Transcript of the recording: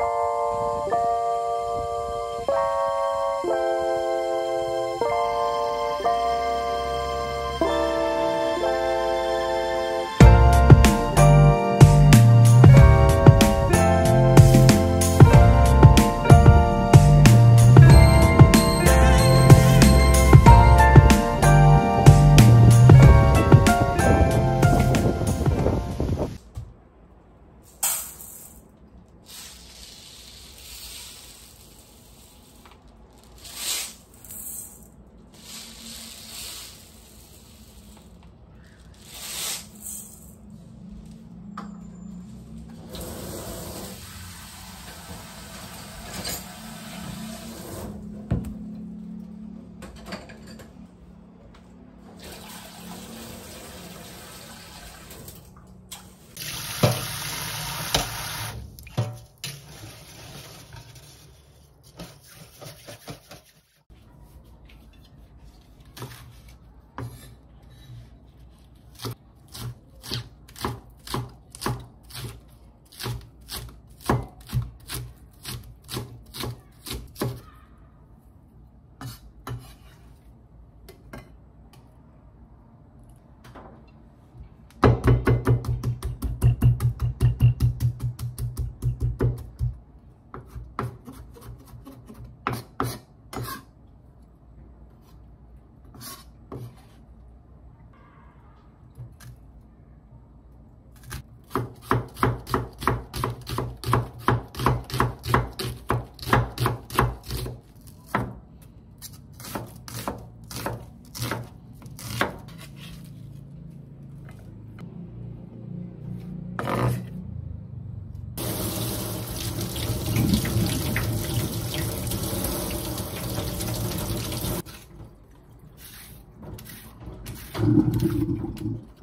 you. いいね。